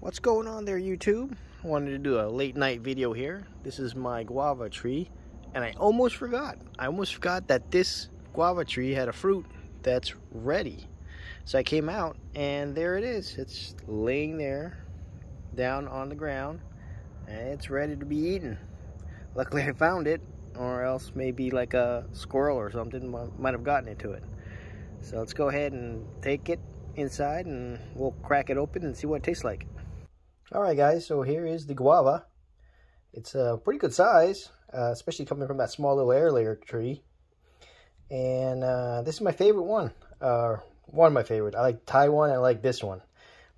What's going on there YouTube? I wanted to do a late night video here. This is my guava tree and I almost forgot. I almost forgot that this guava tree had a fruit that's ready. So I came out and there it is. It's laying there down on the ground and it's ready to be eaten. Luckily I found it or else maybe like a squirrel or something might have gotten into it. So let's go ahead and take it inside and we'll crack it open and see what it tastes like. Alright guys, so here is the guava. It's a pretty good size, uh, especially coming from that small little air layer tree. And uh, this is my favorite one. Uh, one of my favorite. I like Taiwan I like this one.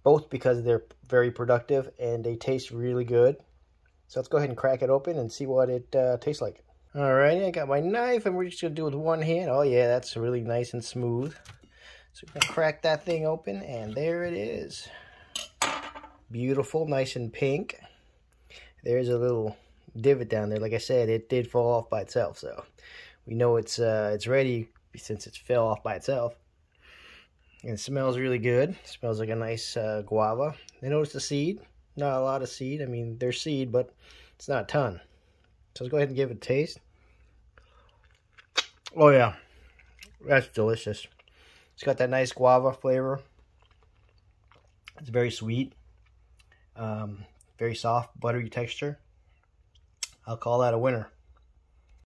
Both because they're very productive and they taste really good. So let's go ahead and crack it open and see what it uh, tastes like. Alrighty, I got my knife and we're just going to do it with one hand. Oh yeah, that's really nice and smooth. So we're going to crack that thing open and there it is. Beautiful, nice and pink. There's a little divot down there. Like I said, it did fall off by itself. So we know it's uh, it's ready since it fell off by itself. And it smells really good. It smells like a nice uh, guava. I notice the seed. Not a lot of seed. I mean, there's seed, but it's not a ton. So let's go ahead and give it a taste. Oh yeah, that's delicious. It's got that nice guava flavor. It's very sweet. Um, very soft, buttery texture. I'll call that a winner.